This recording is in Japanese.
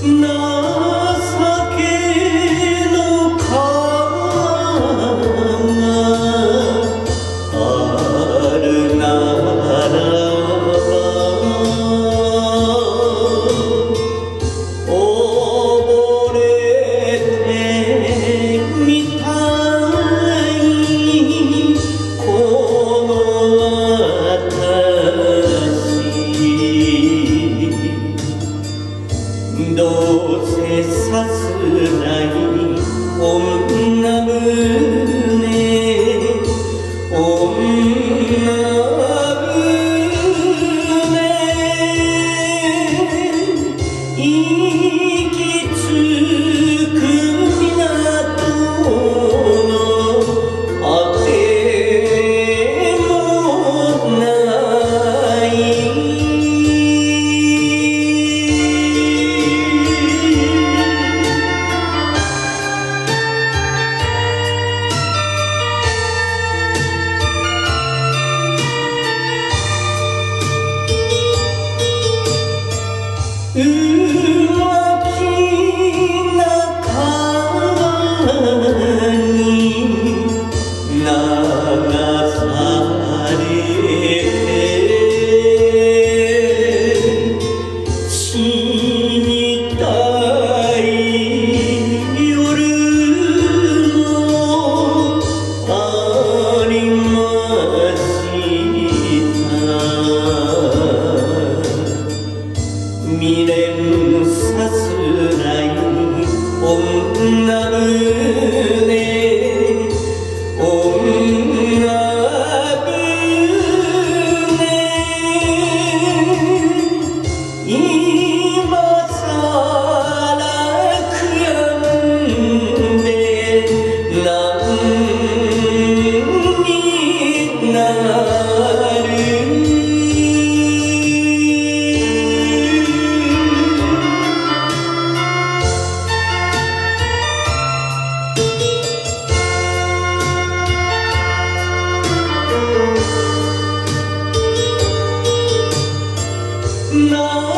No. どうせさすない女胸女胸 Ooh. Me and. No.